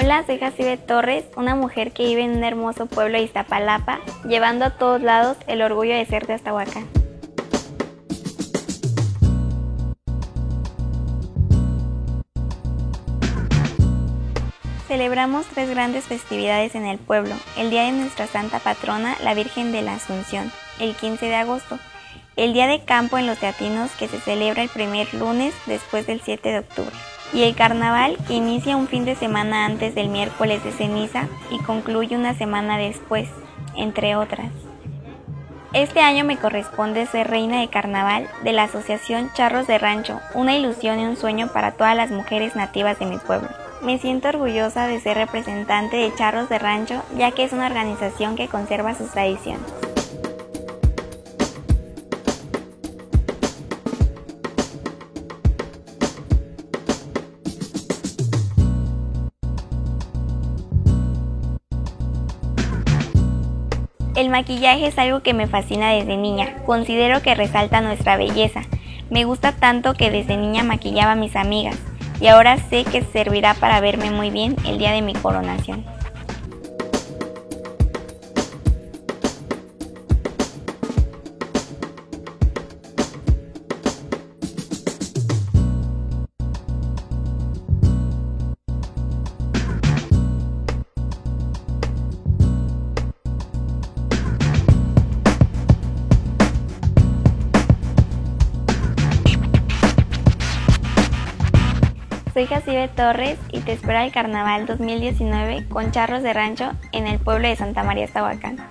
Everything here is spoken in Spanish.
Hola, soy Jacibe Torres, una mujer que vive en un hermoso pueblo de Iztapalapa, llevando a todos lados el orgullo de ser de Aztahuacán. Celebramos tres grandes festividades en el pueblo, el Día de nuestra Santa Patrona, la Virgen de la Asunción, el 15 de agosto, el Día de Campo en los Teatinos que se celebra el primer lunes después del 7 de octubre, y el Carnaval que inicia un fin de semana antes del miércoles de ceniza y concluye una semana después, entre otras. Este año me corresponde ser reina de carnaval de la Asociación Charros de Rancho, una ilusión y un sueño para todas las mujeres nativas de mi pueblo. Me siento orgullosa de ser representante de Charros de Rancho, ya que es una organización que conserva sus tradiciones. El maquillaje es algo que me fascina desde niña. Considero que resalta nuestra belleza. Me gusta tanto que desde niña maquillaba a mis amigas y ahora sé que servirá para verme muy bien el día de mi coronación. Soy Jacibe Torres y te espera el Carnaval 2019 con charros de rancho en el pueblo de Santa María Estahuacán.